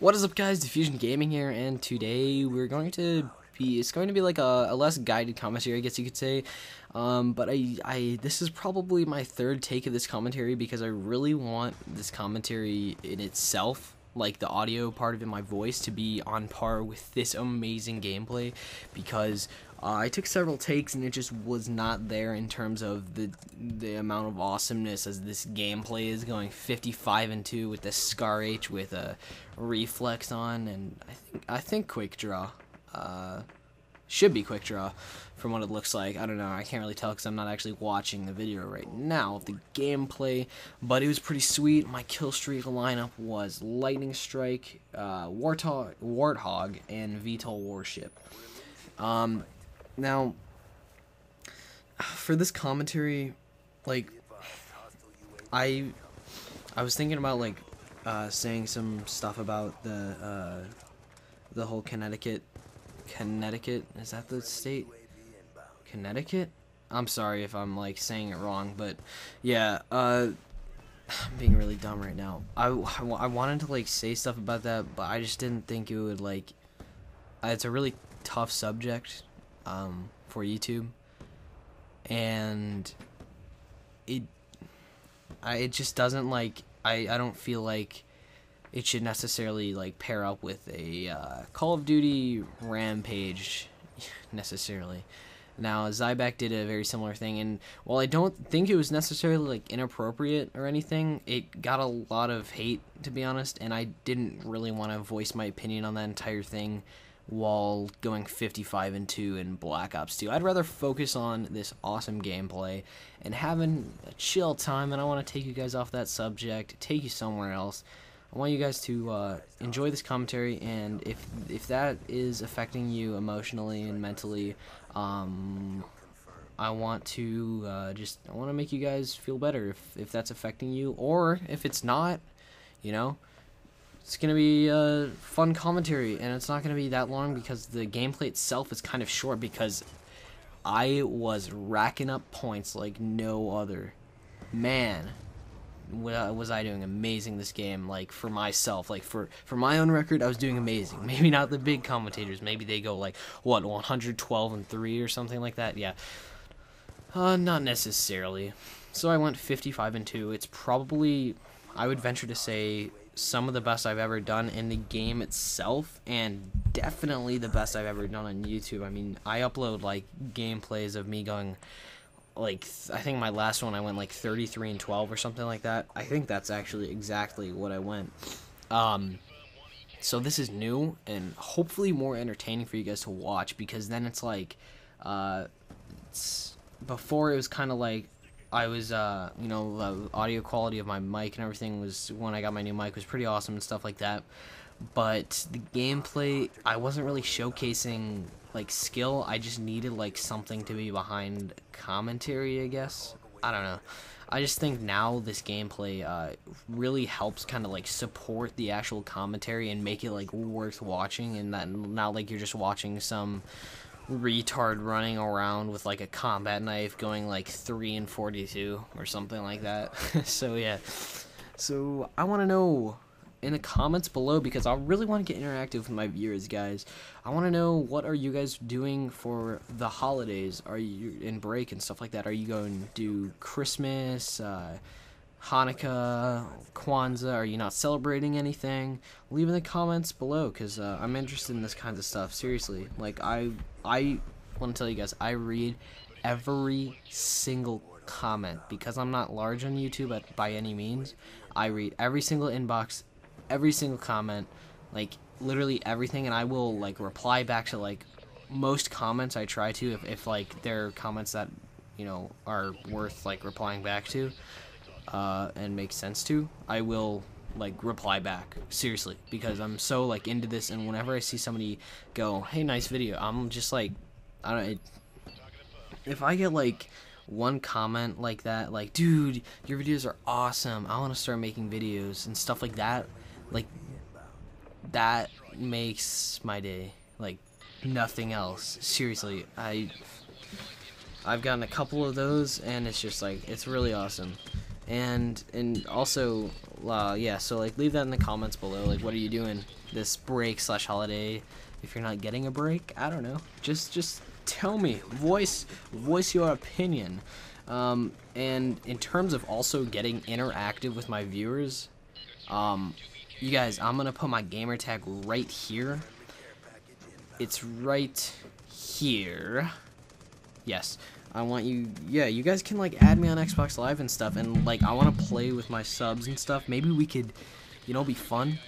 What is up guys, Diffusion Gaming here, and today we're going to be, it's going to be like a, a less guided commentary, I guess you could say, um, but I, I, this is probably my third take of this commentary because I really want this commentary in itself, like the audio part of it, my voice, to be on par with this amazing gameplay, because uh, I took several takes and it just was not there in terms of the the amount of awesomeness as this gameplay is going 55 and 2 with the Scar H with a reflex on and I think I think quick draw uh, should be quick draw from what it looks like. I don't know. I can't really tell because I'm not actually watching the video right now of the gameplay, but it was pretty sweet. My kill streak lineup was Lightning Strike, uh, Warthog, Warthog, and VTOL Warship. Um, now, for this commentary, like, I, I was thinking about like, uh, saying some stuff about the, uh, the whole Connecticut, Connecticut is that the state? Connecticut? I'm sorry if I'm like saying it wrong, but yeah, uh, I'm being really dumb right now. I, I, I wanted to like say stuff about that, but I just didn't think it would like. Uh, it's a really tough subject um, for YouTube, and it I, it just doesn't like I I don't feel like it should necessarily like pair up with a uh, Call of Duty Rampage necessarily. Now Zyback did a very similar thing, and while I don't think it was necessarily like inappropriate or anything, it got a lot of hate to be honest, and I didn't really want to voice my opinion on that entire thing while going 55 and 2 in Black Ops 2. I'd rather focus on this awesome gameplay and having a chill time, and I want to take you guys off that subject, take you somewhere else. I want you guys to uh, enjoy this commentary, and if if that is affecting you emotionally and mentally, um, I want to uh, just I want to make you guys feel better if if that's affecting you, or if it's not, you know it's gonna be a fun commentary, and it's not gonna be that long because the gameplay itself is kind of short. Because I was racking up points like no other. Man, was I doing amazing this game? Like for myself, like for for my own record, I was doing amazing. Maybe not the big commentators. Maybe they go like what 112 and three or something like that. Yeah. Uh, not necessarily. So I went 55 and 2. It's probably, I would venture to say, some of the best I've ever done in the game itself, and definitely the best I've ever done on YouTube. I mean, I upload like gameplays of me going like I think my last one I went like 33 and 12 or something like that. I think that's actually exactly what I went. Um so this is new and hopefully more entertaining for you guys to watch because then it's like uh it's, before it was kind of like I was, uh, you know, the audio quality of my mic and everything was when I got my new mic was pretty awesome and stuff like that. But the gameplay, I wasn't really showcasing like skill. I just needed like something to be behind commentary, I guess. I don't know. I just think now this gameplay uh, really helps kind of like support the actual commentary and make it like worth watching, and that not like you're just watching some retard running around with like a combat knife going like 3 and 42 or something like that. so yeah. So I want to know in the comments below because I really want to get interactive with my viewers, guys. I want to know what are you guys doing for the holidays? Are you in break and stuff like that? Are you going to do Christmas, uh, Hanukkah, Kwanzaa? Are you not celebrating anything? Leave in the comments below because uh, I'm interested in this kinds of stuff. Seriously, like I, I want to tell you guys, I read every single comment because I'm not large on YouTube by any means. I read every single inbox, every single comment, like literally everything, and I will like reply back to like most comments. I try to if, if like they're comments that you know are worth like replying back to uh, and make sense to, I will like reply back seriously because I'm so like into this and whenever I see somebody go hey nice video I'm just like I don't it, if I get like one comment like that like dude your videos are awesome I want to start making videos and stuff like that like that makes my day like nothing else seriously I I've gotten a couple of those and it's just like it's really awesome and and also uh, yeah, so like leave that in the comments below. Like, what are you doing this break slash holiday? If you're not getting a break, I don't know. Just just tell me. Voice voice your opinion. Um, and in terms of also getting interactive with my viewers, um, you guys, I'm gonna put my gamer tag right here. It's right here. Yes. I want you, yeah, you guys can like add me on Xbox Live and stuff, and like I want to play with my subs and stuff. Maybe we could, you know, be fun.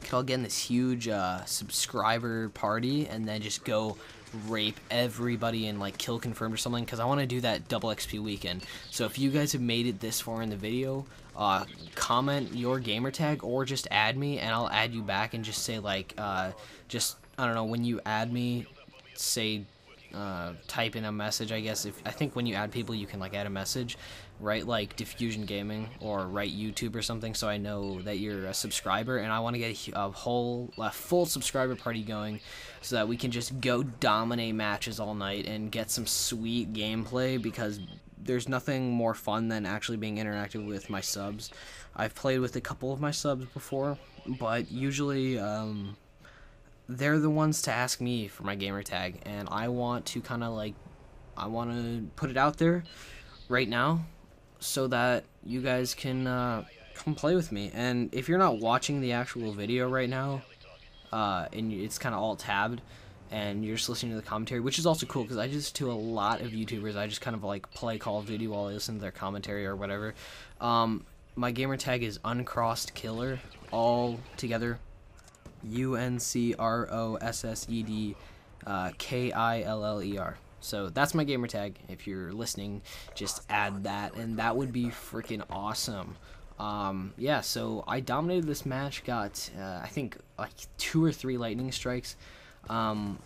Could all get in this huge uh, subscriber party and then just go rape everybody and like kill confirmed or something because I want to do that double XP weekend. So if you guys have made it this far in the video, uh, comment your gamer tag or just add me and I'll add you back and just say like, uh, just, I don't know, when you add me, say uh, type in a message. I guess if I think when you add people, you can like add a message, write like Diffusion Gaming or write YouTube or something, so I know that you're a subscriber. And I want to get a, a whole, a full subscriber party going, so that we can just go dominate matches all night and get some sweet gameplay because there's nothing more fun than actually being interactive with my subs. I've played with a couple of my subs before, but usually um, they're the ones to ask me for my gamer tag, and I want to kind of like, I want to put it out there right now so that you guys can uh, come play with me. And if you're not watching the actual video right now, uh, and it's kind of all tabbed, and you're just listening to the commentary, which is also cool because I just to a lot of YouTubers, I just kind of like play Call of Duty while I listen to their commentary or whatever. Um, my gamer tag is uncrossed killer, all together U N C R O S S E D uh, K I L L E R. So that's my gamer tag. If you're listening, just add that, and that would be freaking awesome. Um, yeah, so I dominated this match. Got uh, I think like two or three lightning strikes. Um,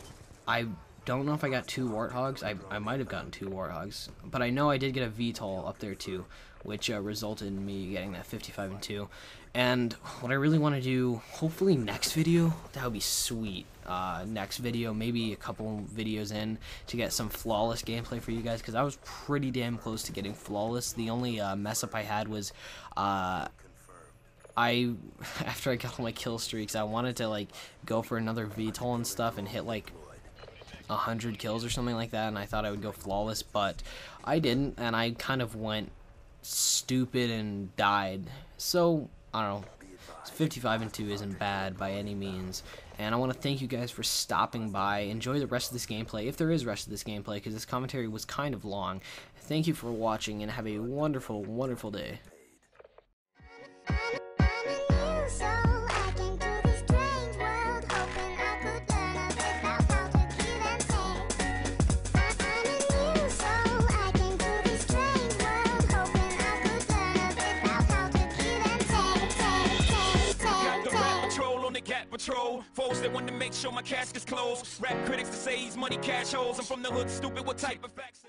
I don't know if I got two warthogs. I I might have gotten two warthogs, but I know I did get a VTOL up there too, which uh, resulted in me getting that 55 and two. And what I really want to do, hopefully next video, that would be sweet. Uh, next video, maybe a couple videos in to get some flawless gameplay for you guys, because I was pretty damn close to getting flawless. The only uh, mess up I had was, uh, I, after I got all my kill streaks, I wanted to, like, go for another VTOL and stuff and hit, like, a 100 kills or something like that, and I thought I would go flawless, but I didn't, and I kind of went stupid and died. So, I don't know. 55 and 2 isn't bad by any means. And I want to thank you guys for stopping by. Enjoy the rest of this gameplay, if there is rest of this gameplay, because this commentary was kind of long. Thank you for watching, and have a wonderful, wonderful day. Patrol. Foes that want to make sure my casket's closed. Rap critics to say he's money cash holes. I'm from the hood, stupid. What type of facts?